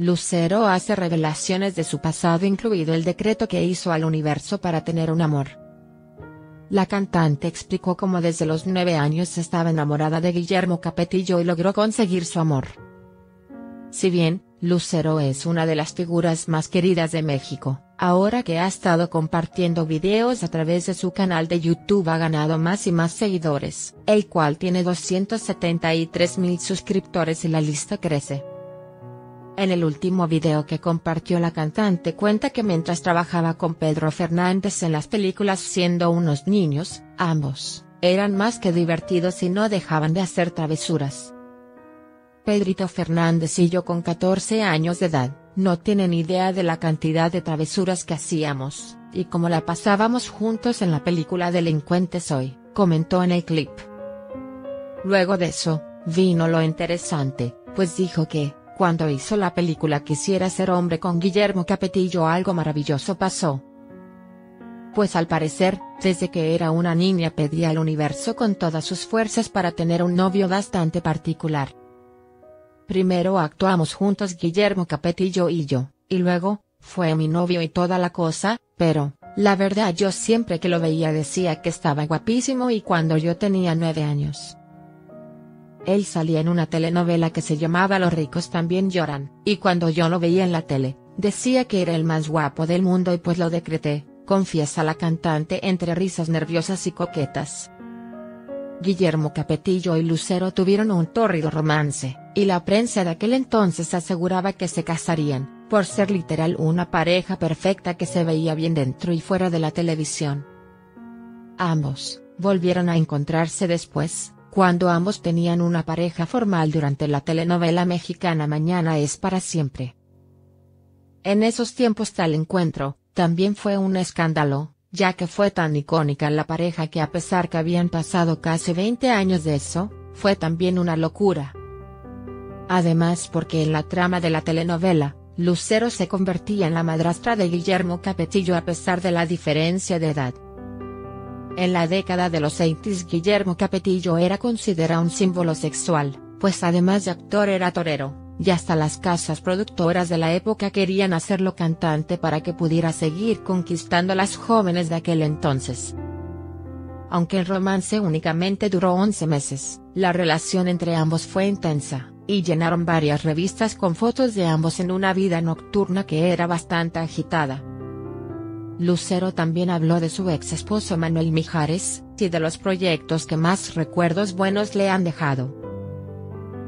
Lucero hace revelaciones de su pasado incluido el decreto que hizo al universo para tener un amor. La cantante explicó cómo desde los nueve años estaba enamorada de Guillermo Capetillo y logró conseguir su amor. Si bien, Lucero es una de las figuras más queridas de México, ahora que ha estado compartiendo videos a través de su canal de YouTube ha ganado más y más seguidores, el cual tiene 273 mil suscriptores y la lista crece. En el último video que compartió la cantante cuenta que mientras trabajaba con Pedro Fernández en las películas siendo unos niños, ambos, eran más que divertidos y no dejaban de hacer travesuras. Pedrito Fernández y yo con 14 años de edad, no tienen idea de la cantidad de travesuras que hacíamos, y cómo la pasábamos juntos en la película Delincuentes Hoy, comentó en el clip. Luego de eso, vino lo interesante, pues dijo que, cuando hizo la película Quisiera ser hombre con Guillermo Capetillo algo maravilloso pasó. Pues al parecer, desde que era una niña pedía al universo con todas sus fuerzas para tener un novio bastante particular. Primero actuamos juntos Guillermo Capetillo y yo, y luego, fue mi novio y toda la cosa, pero, la verdad yo siempre que lo veía decía que estaba guapísimo y cuando yo tenía nueve años. Él salía en una telenovela que se llamaba Los ricos también lloran, y cuando yo lo veía en la tele, decía que era el más guapo del mundo y pues lo decreté, confiesa la cantante entre risas nerviosas y coquetas. Guillermo Capetillo y Lucero tuvieron un tórrido romance, y la prensa de aquel entonces aseguraba que se casarían, por ser literal una pareja perfecta que se veía bien dentro y fuera de la televisión. Ambos, volvieron a encontrarse después, cuando ambos tenían una pareja formal durante la telenovela mexicana Mañana es para siempre. En esos tiempos tal encuentro, también fue un escándalo, ya que fue tan icónica la pareja que a pesar que habían pasado casi 20 años de eso, fue también una locura. Además porque en la trama de la telenovela, Lucero se convertía en la madrastra de Guillermo Capetillo a pesar de la diferencia de edad. En la década de los 80 Guillermo Capetillo era considerado un símbolo sexual, pues además de actor era torero, y hasta las casas productoras de la época querían hacerlo cantante para que pudiera seguir conquistando a las jóvenes de aquel entonces. Aunque el romance únicamente duró 11 meses, la relación entre ambos fue intensa, y llenaron varias revistas con fotos de ambos en una vida nocturna que era bastante agitada. Lucero también habló de su ex esposo Manuel Mijares, y de los proyectos que más recuerdos buenos le han dejado.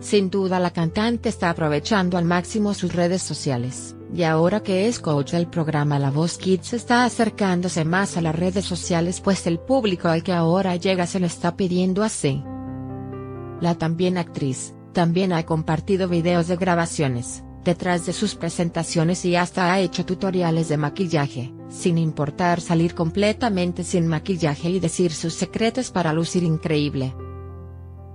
Sin duda la cantante está aprovechando al máximo sus redes sociales, y ahora que es coach del programa La Voz Kids está acercándose más a las redes sociales pues el público al que ahora llega se le está pidiendo así. La también actriz, también ha compartido videos de grabaciones, detrás de sus presentaciones y hasta ha hecho tutoriales de maquillaje, sin importar salir completamente sin maquillaje y decir sus secretos para lucir increíble.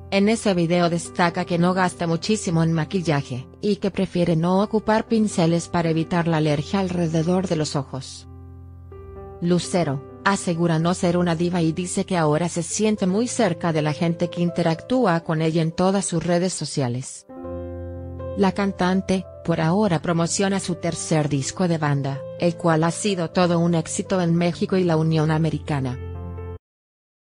En ese video destaca que no gasta muchísimo en maquillaje, y que prefiere no ocupar pinceles para evitar la alergia alrededor de los ojos. Lucero, asegura no ser una diva y dice que ahora se siente muy cerca de la gente que interactúa con ella en todas sus redes sociales. La cantante, por ahora promociona su tercer disco de banda, el cual ha sido todo un éxito en México y la Unión Americana.